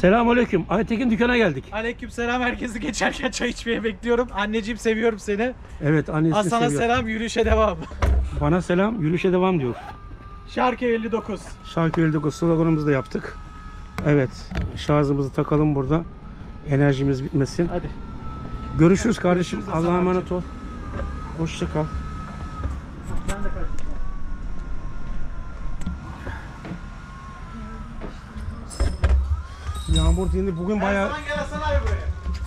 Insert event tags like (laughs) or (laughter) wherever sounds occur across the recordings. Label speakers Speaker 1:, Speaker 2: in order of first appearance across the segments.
Speaker 1: Selamünaleyküm. Aytekin dükkana geldik.
Speaker 2: Aleykümselam herkesi geçerken çay içmeye bekliyorum. Anneciğim seviyorum seni.
Speaker 1: Evet annesi
Speaker 2: Al sana
Speaker 1: seviyor.
Speaker 2: selam yürüyüşe devam.
Speaker 1: Bana selam. Yürüyüşe devam diyor.
Speaker 2: Şarkı 59.
Speaker 1: Şarkı 59 sloganımızı da yaptık. Evet. Şarjımızı takalım burada. Enerjimiz bitmesin.
Speaker 2: Hadi.
Speaker 1: Görüşürüz kardeşim.
Speaker 2: Görüşürüz
Speaker 1: Allah'a emanet ol. Hoşça kal.
Speaker 2: Ben de kardeşim.
Speaker 1: Dindi. Bugün bayağı
Speaker 2: abi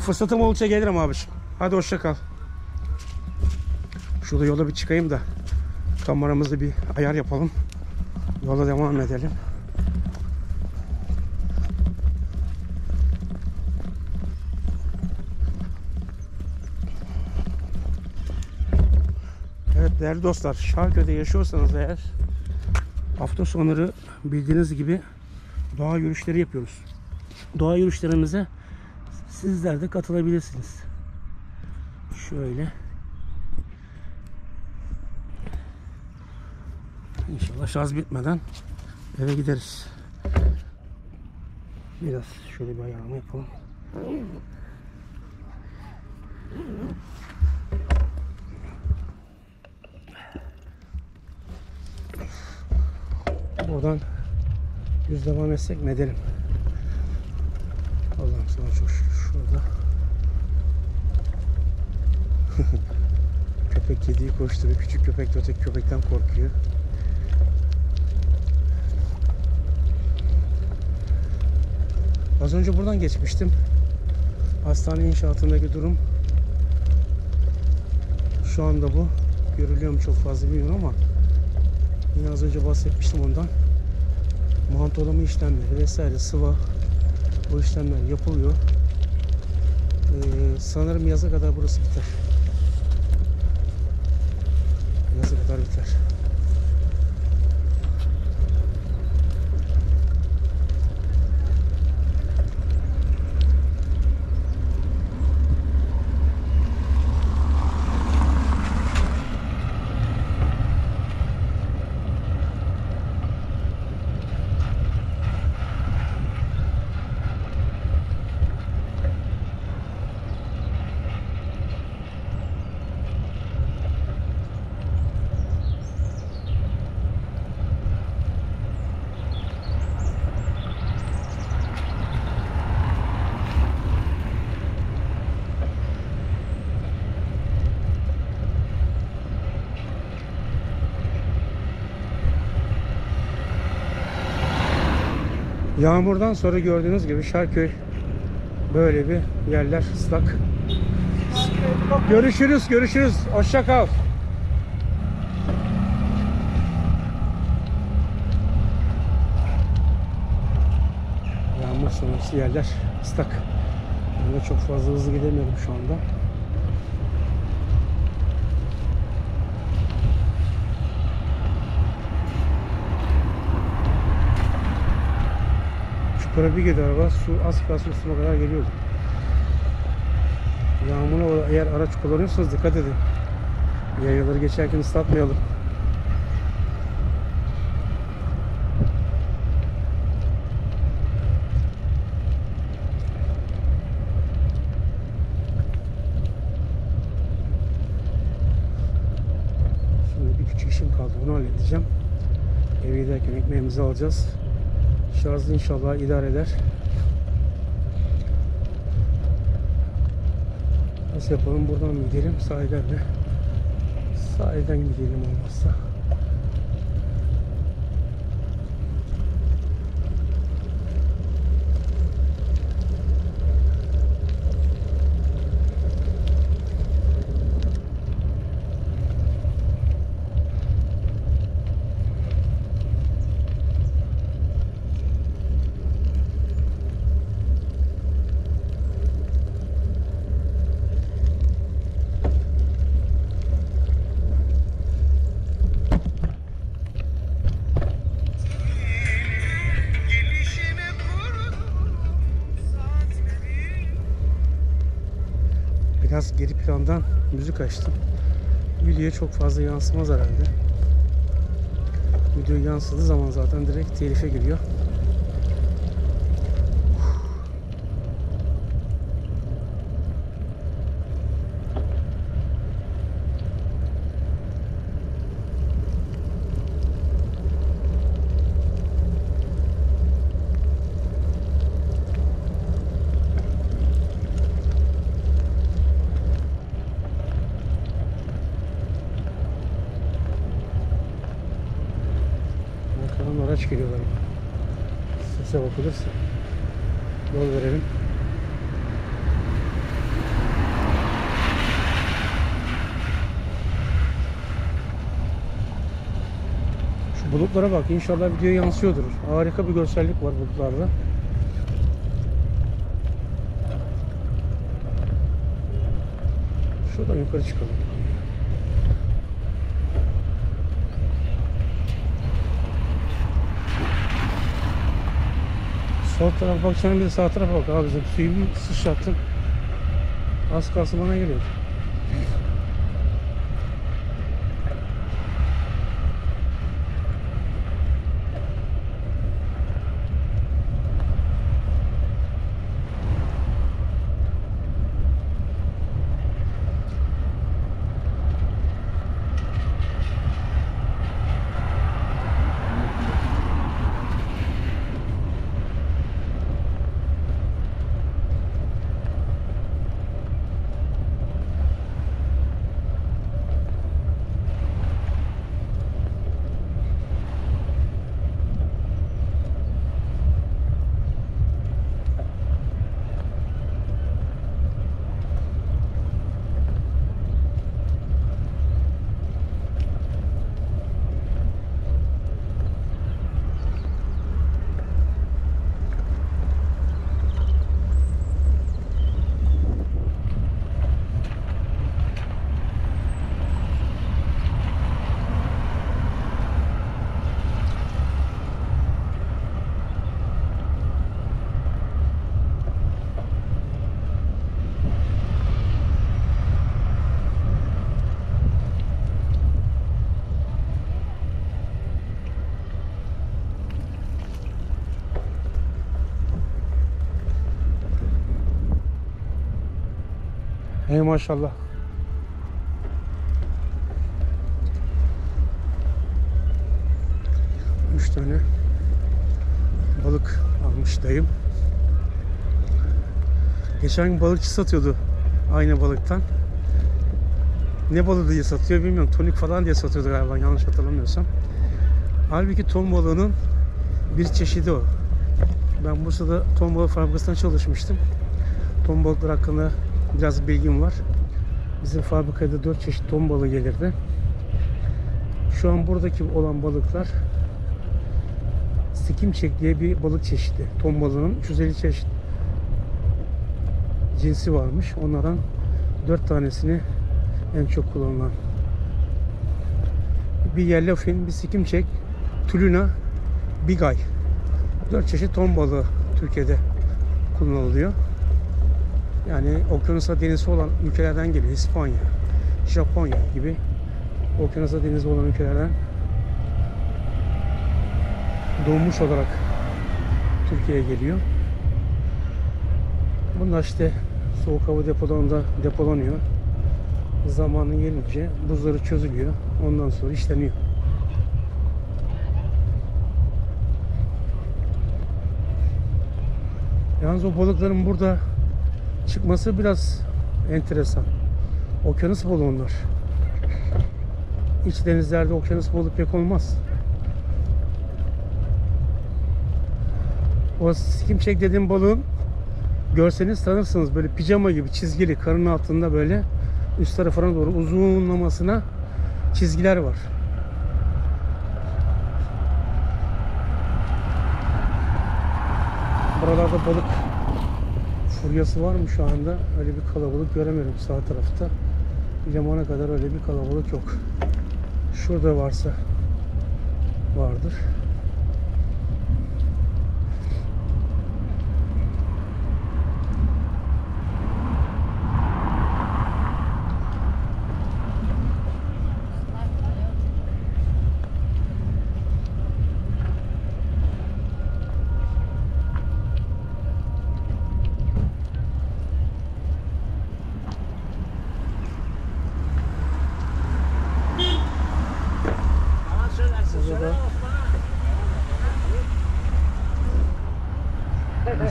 Speaker 1: fırsatım olursa gelirim abiciğim. Hadi hoşça kal. Şurada yola bir çıkayım da kameramızda bir ayar yapalım. Yola devam edelim. Evet değerli dostlar Şarköy'de yaşıyorsanız eğer hafta sonları bildiğiniz gibi doğa yürüyüşleri yapıyoruz. Doğa yürüyüşlerimize sizler de katılabilirsiniz. Şöyle. İnşallah şarj bitmeden eve gideriz. Biraz şöyle bir ayağımı yapalım. Buradan düz devam etsek mi edelim? Allah'ım sana çok şükür şurada. (laughs) Köpek kediyi koşturuyor. Küçük köpek de öteki köpekten korkuyor. Az önce buradan geçmiştim. Hastane inşaatındaki durum şu anda bu. Görülüyor mu çok fazla bilmiyorum ama yine az önce bahsetmiştim ondan. Mantolama işlemleri vesaire sıva bu işlemler yapılıyor. Ee, sanırım yaza kadar burası biter. Yaza kadar biter. Yağmurdan sonra gördüğünüz gibi Şarköy böyle bir yerler ıslak. Görüşürüz, görüşürüz. Hoşça kal. Yağmur sonrası yerler ıslak. Ben de çok fazla hızlı gidemiyorum şu anda. Çukura bir gidiyor araba su az kalsın üstüme kadar geliyordu. Yağmurla eğer araç kullanıyorsanız dikkat edin. Yayaları geçerken ıslatmayalım. Şimdi bir küçük işim kaldı. Onu halledeceğim. Eve giderken ekmeğimizi alacağız. Şarj inşallah idare eder. Nasıl yapalım? Buradan mı gidelim? Sahilden mi? Sahilden gidelim olmazsa. Biraz geri plandan müzik açtım. Videoya çok fazla yansımaz herhalde. Video yansıdığı zaman zaten direkt telife giriyor. Geliyorlar. Sese bakılırsa. Yol verelim. Şu bulutlara bak. İnşallah videoya yansıyordur. Harika bir görsellik var bulutlarda. Şuradan yukarı çıkalım. Sol tarafa bakacağım bir de sağ tarafa bak abi. Suyu bir sıçrattın. Az kalsın bana geliyor. Ey maşallah. Üç tane balık almış dayım. Geçen gün balıkçı satıyordu aynı balıktan. Ne balığı diye satıyor bilmiyorum. Tonik falan diye satıyordu galiba yanlış hatırlamıyorsam. Halbuki ton balığının bir çeşidi o. Ben Bursa'da ton balığı fabrikasında çalışmıştım. Ton balıkları hakkında biraz bilgim var. Bizim fabrikada 4 çeşit ton balığı gelirdi. Şu an buradaki olan balıklar skimçek diye bir balık çeşidi. Ton balığının 350 çeşit cinsi varmış. Onlardan 4 tanesini en çok kullanılan. Bir yellowfin, bir skimçek, tülüna, bigay. 4 çeşit ton balığı Türkiye'de kullanılıyor. Yani okyanusa denizi olan ülkelerden geliyor. İspanya, Japonya gibi okyanusa denizi olan ülkelerden doğmuş olarak Türkiye'ye geliyor. Bunlar işte soğuk hava depolarında depolanıyor. Zamanı gelince buzları çözülüyor. Ondan sonra işleniyor. Yalnız o balıkların burada çıkması biraz enteresan. Okyanus balığı onlar. İç denizlerde okyanus balığı pek olmaz. O skimçek dediğim balığın görseniz tanırsınız böyle pijama gibi çizgili karın altında böyle üst tarafına doğru uzunlamasına çizgiler var. Buralarda balık furyası var mı şu anda? Öyle bir kalabalık göremiyorum sağ tarafta. Limana kadar öyle bir kalabalık yok. Şurada varsa vardır.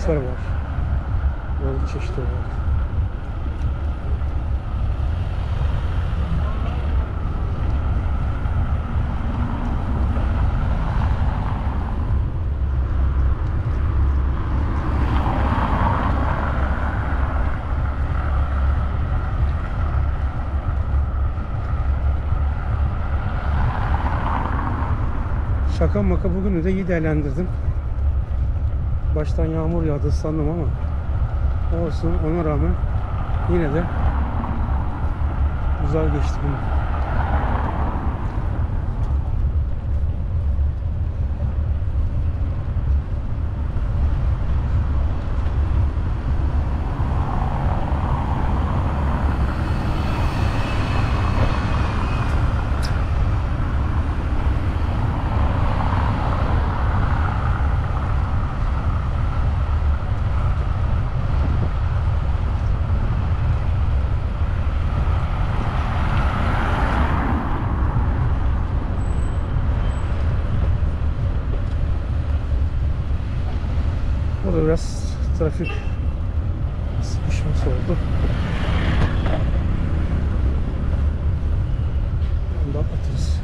Speaker 1: ağaçlar var. Böyle çeşitli olarak. Şaka maka bugünü de iyi değerlendirdim. Baştan yağmur yağdı sandım ama olsun ona rağmen yine de güzel geçti gün. Burada biraz trafik sıkışması oldu. Onu da atlatırız.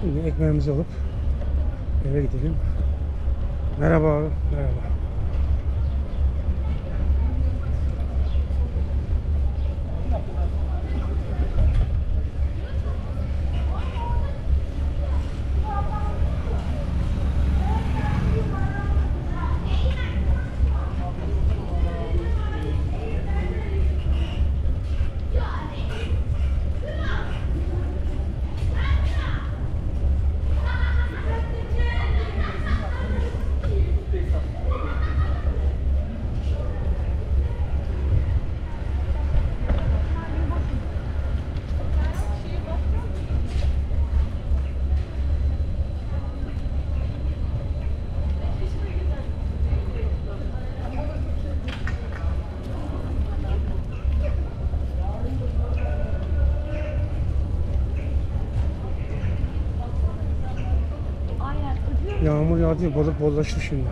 Speaker 1: Şimdi ekmeğimizi alıp eve gidelim. Merhaba abi. Merhaba. Yağdı ya balık bollaştı şimdi.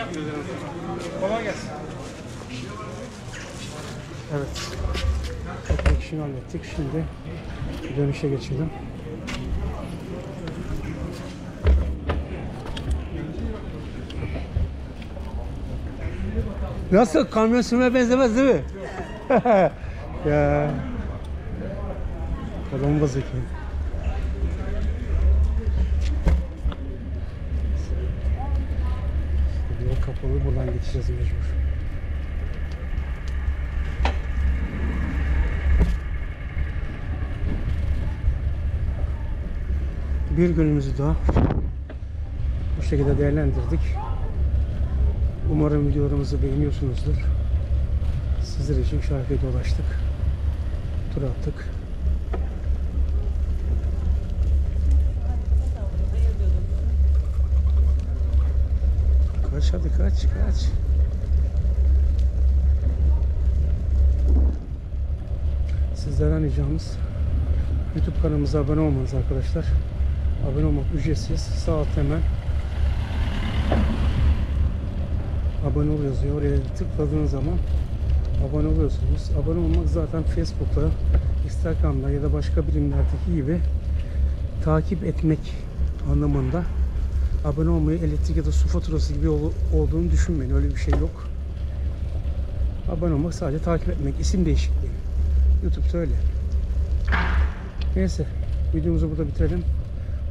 Speaker 2: Yapmıyoruz. Kolay.
Speaker 1: Evet. Ekmek işini hallettik. Şimdi dönüşe geçelim. Nasıl? Kamyon sürmeye benzemez değil mi? (laughs) ya. Adamı zeki. Kapalı buradan geçeceğiz mecbur. Bir günümüzü daha bu şekilde değerlendirdik. Umarım videolarımızı beğeniyorsunuzdur. Sizler için şarkıyı dolaştık. Tur attık. Kaç hadi kaç kaç. Sizlerden ricamız YouTube kanalımıza abone olmanız arkadaşlar. Abone olmak ücretsiz. Sağ altta hemen abone ol yazıyor. Oraya tıkladığınız zaman abone oluyorsunuz. Abone olmak zaten Facebook'ta, Instagram'da ya da başka birimlerdeki gibi takip etmek anlamında abone olmayı elektrik ya da su faturası gibi ol- olduğunu düşünmeyin. Öyle bir şey yok. Abone olmak sadece takip etmek. isim değişikliği. YouTube'da öyle. Neyse. Videomuzu burada bitirelim.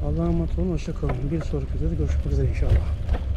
Speaker 1: Allah'a emanet olun. Hoşça kalın. Bir sonraki videoda görüşmek üzere inşallah.